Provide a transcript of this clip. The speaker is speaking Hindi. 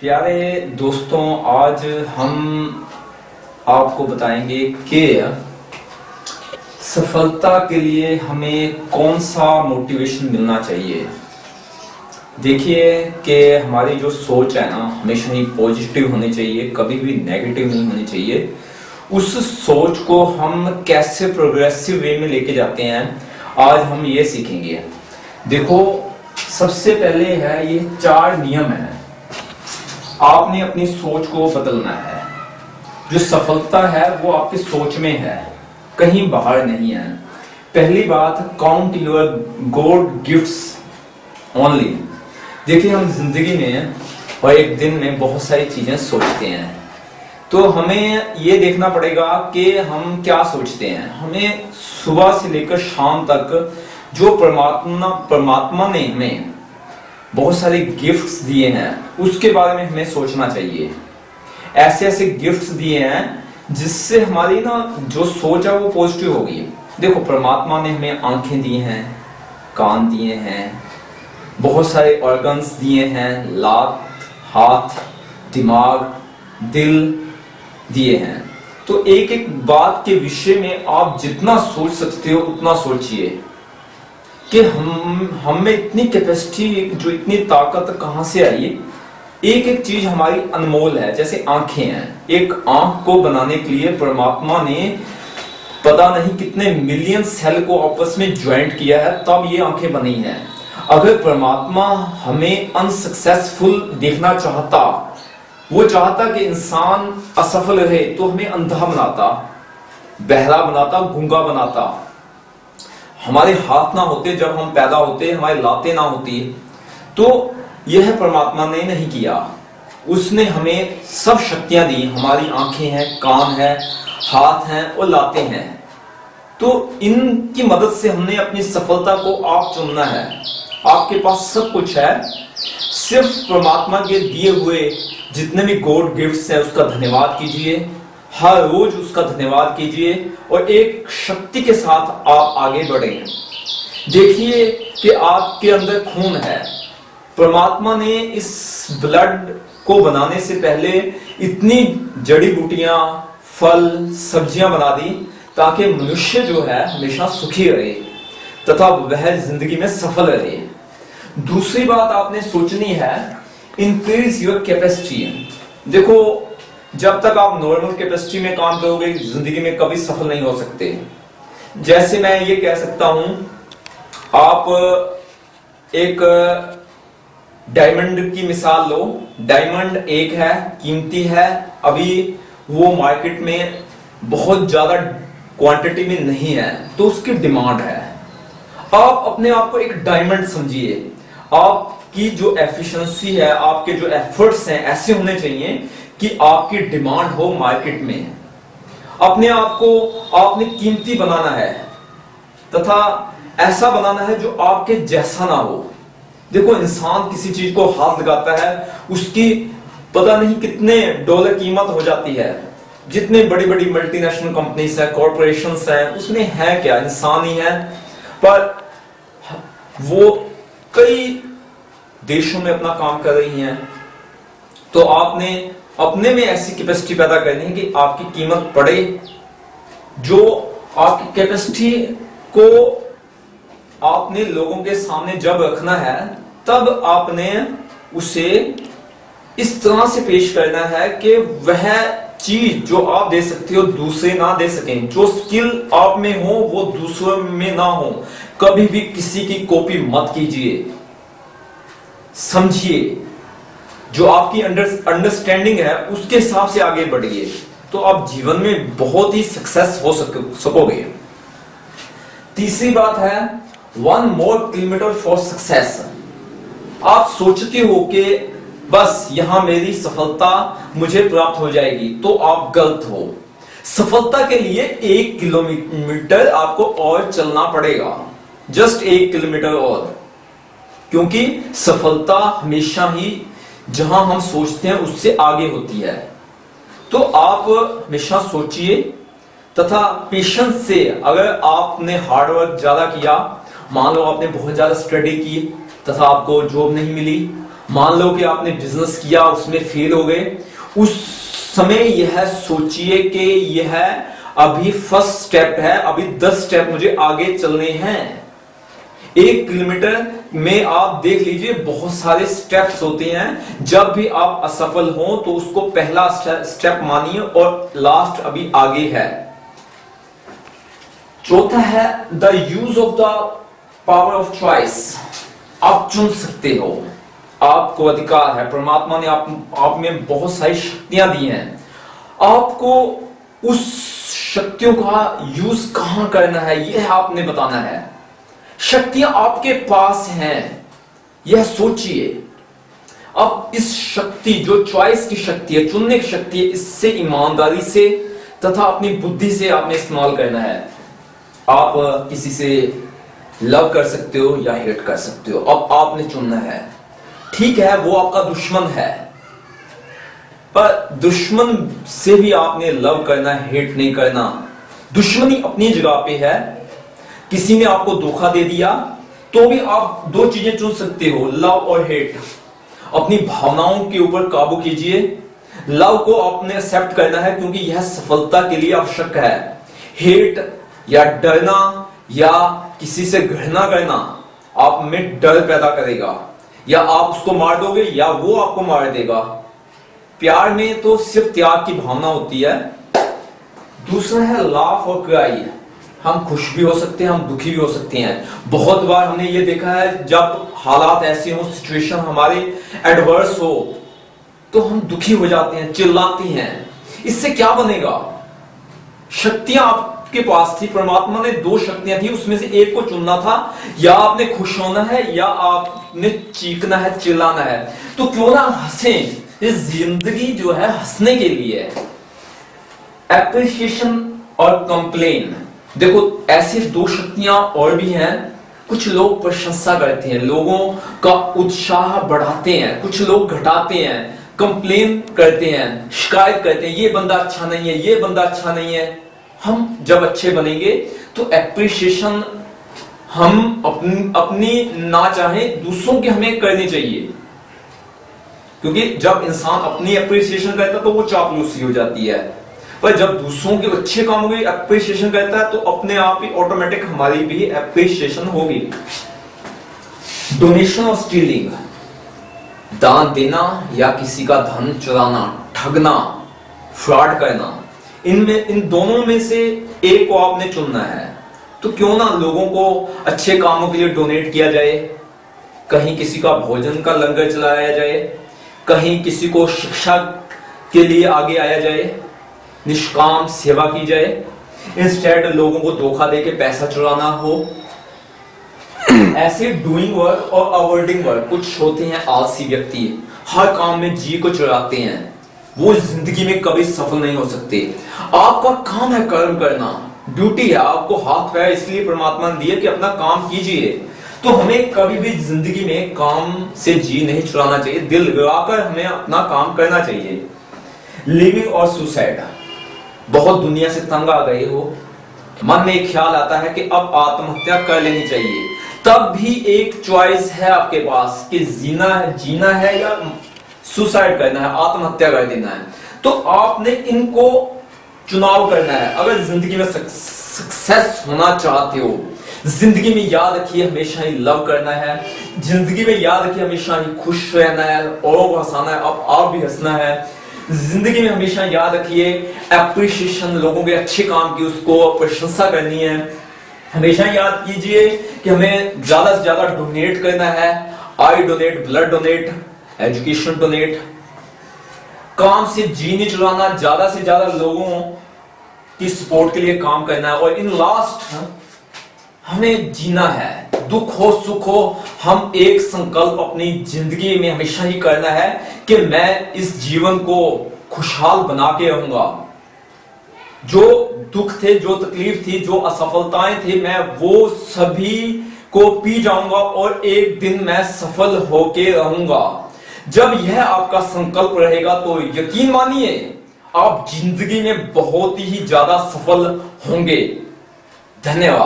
प्यारे दोस्तों, आज हम आपको बताएँगे कि सफलता के लिए हमें कौन सा मोटिवेशन मिलना चाहिए। देखिए कि हमारी जो सोच है ना, हमेशा ही पॉजिटिव होनी चाहिए, कभी भी नेगेटिव नहीं होनी चाहिए। उस सोच को हम कैसे प्रोग्रेसिव वे में लेके जाते हैं, आज हम ये सीखेंगे। देखो, सबसे पहले है ये चार नियम है। आपने अपनी सोच को बदलना है। जो सफलता है, वो आपकी सोच में है, कहीं बाहर नहीं है। पहली बात count your God gifts only देखिए, हम ज़िंदगी में और एक दिन में बहुत सारी चीज़ें सोचते हैं। तो हमें ये देखना पड़ेगा कि हम क्या सोचते हैं। हमें सुबह से लेकर शाम तक जो परमात्मा परमात्मा ने हमें बहुत सारे गिफ्ट्स दिए हैं, उसके बारे में हमें सोचना चाहिए। ऐसे ऐसे गिफ्ट्स दिए हैं, जिससे हमारी ना जो सोच है वो पॉजिटिव होगी। देखो, परमात्मा ने हमें आँखें दी हैं, कान दिए हैं, बहुत सारे ऑर्गन्स दिए हैं, लात, हाथ, दिमाग, दिल दिए हैं। तो एक एक बात के विषय में आप जितना सोच सकते हो, उतना सोचिए। कि हम हम में इतनी कैपेसिटी जो इतनी ताकत कहाँ से आई? है एक एक चीज़ हमारी अनमोल है, जैसे आँखें हैं। एक आँख को बनाने के लिए परमात्मा ने पता नहीं कितने मिलियन सेल को आपस में ज्वाइंट किया है, तब ये आँखें बनी हैं। अगर परमात्मा हमें अनसक्सेसफुल देखना चाहता, वो चाहता कि इंसान असफल रहे तो हमें अंधा बनाता, बहरा बनाता, गूँगा बनाता। हमारे हाथ ना होते, जब हम पैदा होते, हमारे लाते ना होती तो यह परमात्मा ने नहीं किया। उसने हमें सब शक्तियाँ दी। हमारी आँखें हैं, कान है, हाथ हैं और लाते हैं। तो इनकी मदद से हमने अपनी सफलता को आप चुनना है। आपके पास सब कुछ है। सिर्फ़ परमात्मा के दिए हुए जितने भी गॉड गिफ्ट्स हैं, उसका धन्यवाद कीजिए। हर रोज उसका धन्यवाद कीजिए और एक शक्ति के साथ आप आगे बढ़े। देखिए कि आपके अंदर खून है। परमात्मा ने इस ब्लड को बनाने से पहले इतनी जड़ी बूटियाँ, फल, सब्ज़ियाँ बना दी ताकि मनुष्य जो है हमेशा सुखी रहे तथा वह ज़िंदगी में सफल रहे। दूसरी बात आपने सोचनी है इंक्रीज योर कैपेसिटी देखो जब तक आप नॉर्मल कैपेसिटी में काम करोगे, ज़िंदगी में कभी सफल नहीं हो सकते। जैसे मैं ये कह सकता हूँ, आप एक डायमंड की मिसाल लो। डायमंड एक है, कीमती है। अभी वो मार्केट में बहुत ज़्यादा क्वांटिटी में नहीं है तो उसकी डिमांड है। आप अपने आप को एक डायमंड समझिए। आपकी जो एफिशिएंसी है, आपके जो एफर्ट्स हैं, ऐसे होने चाहिए कि आपकी डिमांड हो मार्केट में। अपने आप को आपने कीमती बनाना है तथा ऐसा बनाना है जो आपके जैसा ना हो। देखो, इंसान किसी चीज़ को हाथ लगाता है, उसकी पता नहीं कितने डॉलर कीमत हो जाती है। जितने बड़ी बड़ी मल्टीनेशनल कंपनीज़ है कॉरपोरेशन है, उसमें है क्या? इंसान ही है। पर वो कई देशों में अपना काम कर रही हैं। तो आपने अपने में ऐसी कैपेसिटी पैदा करनी है कि आपकी कीमत पड़े जो आपकी कैपेसिटी को आपने लोगों के सामने जब रखना है, तब आपने उसे इस तरह से पेश करना है कि वह चीज़ जो आप दे सकते हो, दूसरे ना दे सकें। जो स्किल आप में हो, वो दूसरों में ना हो। कभी भी किसी की कॉपी मत कीजिए। समझिए। जो आपकी अंडरस्टैंडिंग है उसके हिसाब से आगे बढ़िए। तो आप जीवन में बहुत ही सक्सेस हो सक, सकोगे। तीसरी बात है one more kilometre for success आप सोचते हो कि बस यहाँ मेरी सफलता मुझे प्राप्त हो जाएगी। तो आप गलत हो। सफलता के लिए एक किलोमीटर आपको और चलना पड़ेगा। जस्ट एक किलोमीटर और। क्योंकि सफलता हमेशा ही जहाँ हम सोचते हैं उससे आगे होती है। तो आप हमेशा सोचिए तथा पेशेंस से अगर आपने हार्डवर्क ज़्यादा किया, मान लो आपने बहुत ज़्यादा स्टडी की, तथा आपको जॉब नहीं मिली, मान लो कि आपने बिज़नेस किया, उसमें फेल हो गए, उस समय यह सोचिए कि यह अभी फ़र्स्ट स्टेप है, अभी दस स्टेप मुझे आगे चलने हैं। एक किलोमीटर में आप देख लीजिए, बहुत सारे स्टेप्स होते हैं। जब भी आप असफल हो तो उसको पहला स्टेप मानिए और लास्ट अभी आगे है। चौथा है the use of the power of choice आप चुन सकते हो। आपको अधिकार है। परमात्मा ने आप आप में बहुत सारी शक्तियाँ दी हैं। आपको उस शक्तियों का यूज़ कहाँ करना है, यह आपने बताना है। शक्तियाँ आपके पास हैं। यह सोचिए। अब इस शक्ति, जो चॉइस की शक्ति है, चुनने की शक्ति है, इससे, ईमानदारी से तथा अपनी बुद्धि से आपने इस्तेमाल करना है। आप किसी से लव कर सकते हो या हेट कर सकते हो। अब आपने चुनना है। ठीक है, वो आपका दुश्मन है। पर दुश्मन से भी आपने लव करना हेट नहीं करना, दुश्मनी अपनी जगह पे है। किसी ने आपको धोखा दे दिया तो भी आप दो चीज़ें चुन सकते हो लव और हेट अपनी भावनाओं के ऊपर काबू कीजिए। लव को आपने एक्सेप्ट करना है, क्योंकि यह सफलता के लिए आवश्यक है। हेट या डरना या किसी से घृणा करना, आप में डर पैदा करेगा। या आप उसको मार दोगे, या वो आपको मार देगा। प्यार में तो सिर्फ़ त्याग की भावना होती है। दूसरा है लाफ और क्राई हम खुश भी हो सकते हैं, हम दुखी भी हो सकते हैं। बहुत बार हमने ये देखा है, जब हालात ऐसे हो सिचुएशन हमारे एडवर्स हो तो हम दुखी हो जाते हैं, चिल्लाते हैं। इससे क्या बनेगा? शक्तियाँ आपके पास थी, परमात्मा ने दो शक्तियाँ थी, उसमें से एक को चुनना था। या आपने खुश होना है, या आपने चीखना है, चिल्लाना है। तो क्यों ना हंसे? ज़िंदगी जो है, हंसने के लिए। एप्रिसिएशन और कंप्लेन देखो, ऐसी दो शक्तियाँ और भी हैं। कुछ लोग प्रशंसा करते हैं, लोगों का उत्साह बढ़ाते हैं, कुछ लोग घटाते हैं कंप्लेन करते हैं, शिकायत करते हैं, ये बंदा अच्छा नहीं है, ये बंदा अच्छा नहीं है। हम जब अच्छे बनेंगे तो एप्रिशिएशन हम अपनी ना चाहे, दूसरों के हमें करनी चाहिए। क्योंकि जब इंसान अपनी अप्रिसिएशन करता है तो वो चापलूसी हो जाती है। पर जब दूसरों के अच्छे कामों की अप्रिशिएशन करता है तो अपने आप ही ऑटोमेटिक हमारी भी अप्रिशिएशन होगी। डोनेशन और स्टीलिंग दान देना या किसी का धन चुराना, ठगना फ्रॉड करना, इनमें, इन दोनों में से एक को आपने चुनना है। तो क्यों ना लोगों को अच्छे कामों के लिए डोनेट किया जाए? कहीं किसी का भोजन का लंगर चलाया जाए, कहीं किसी को शिक्षा के लिए आगे आया जाए निष्काम सेवा की जाए। इंस्टेड लोगों को धोखा देके पैसा चुराना हो। ऐसे डूइंग वर्क और अवॉइडिंग वर्क कुछ होते हैं, आलसी व्यक्ति। हर काम में जी को चुराते हैं। वो ज़िंदगी में कभी सफल नहीं हो सकते। आपका काम है कर्म करना। ड्यूटी है, आपको हाथ पैर इसलिए परमात्मा ने दिया कि अपना काम कीजिए। तो हमें कभी भी ज़िंदगी में काम से जी नहीं चुराना चाहिए। दिल लगाकर हमें अपना काम करना चाहिए। लिविंग और सुसाइड बहुत दुनिया से तंग आ गए हो। मन में एक ख्याल आता है कि अब आत्महत्या कर लेनी चाहिए। तब भी एक चॉइस है आपके पास कि जीना है जीना है या सुसाइड करना है, आत्महत्या कर देना है। तो आपने इनको चुनाव करना है। अगर ज़िंदगी में सक्सेस होना चाहते हो, ज़िंदगी में याद रखिए हमेशा ही लव करना है। ज़िंदगी में याद रखिए हमेशा ही खुश रहना है, औरों को हंसाना है, अब आप भी हंसना है। ज़िंदगी में हमेशा याद रखिए एप्रिशिएशन लोगों के अच्छे काम की उसको प्रशंसा करनी है। हमेशा याद कीजिए कि हमें ज़्यादा से ज़्यादा डोनेट करना है। I donate blood donate education donate काम से जी नहीं चुराना ज़्यादा से ज़्यादा लोगों की सपोर्ट के लिए काम करना है। और इन लास्ट हमें जीना है। दुख हो, सुख हो, हम एक संकल्प अपनी ज़िंदगी में हमेशा ही करना है कि मैं इस जीवन को खुशहाल बना के रहूँगा। जो दुख थे, जो तकलीफ़ थी, जो असफलताएँ थी, मैं वो सभी को पी जाऊँगा और एक दिन मैं सफल होके रहूँगा। जब यह आपका संकल्प रहेगा तो यकीन मानिए, आप ज़िंदगी में बहुत ही ज़्यादा सफल होंगे। धन्यवाद।